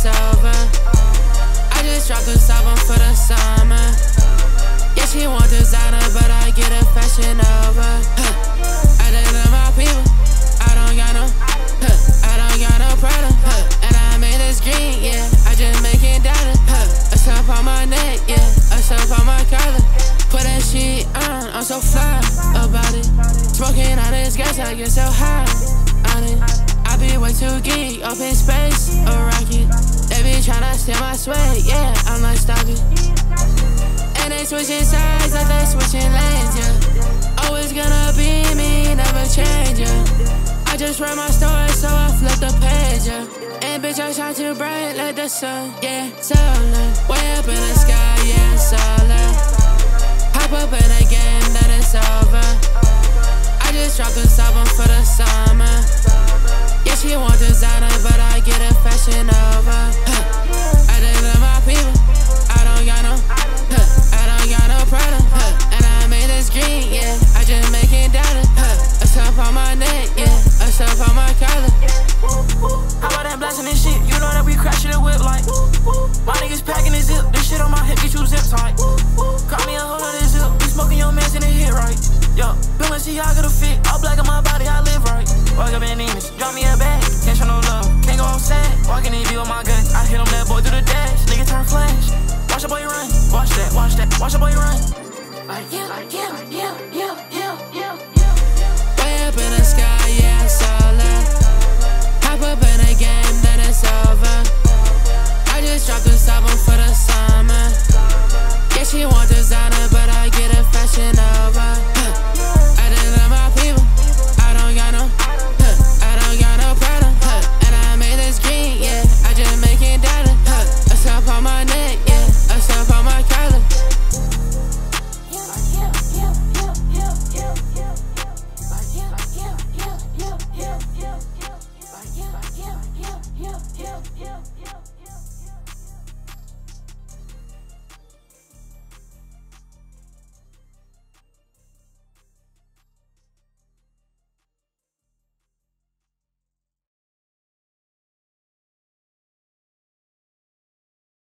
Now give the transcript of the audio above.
it's over. I just dropped this album for the summer. Yeah, she want designer, but I get it fashion over. Huh. I didn't love my people. I don't got no, huh. I don't got no problem. Huh. And I made this green, yeah. I just make it dollar. Huh. A stuff on my neck, yeah. A stuff on my collar. Put that shit on, I'm so fly about it. Smoking on this gas, I get so high on it. Be way too geek, up in space, a rocket. They be tryna steal my sweat, yeah, I'm like, stop it. And they switching sides, like they switching lanes, yeah. Always gonna be me, never change, yeah. I just write my story, so I flip the page, yeah. And bitch, I shine too bright like the sun, yeah. Solar, way up in the sky, yeah, solar. Hop up in the game, then it's over. I just dropped this album for the summer. Yeah, she want designer, but I get she all get a fit. All black on my body, I live right. Walk up in image, drop me a bag. Can't show no love, can't go on outside. Walking in view with my gun, I hit him that boy through the dash. Nigga turn flash. Watch a boy run, watch that, watch that, watch a boy run. Like you, like you, you, you, you, you. Way up in the sky, yeah, solar. Pop up in a game, then it's over. I just dropped a album for the summer.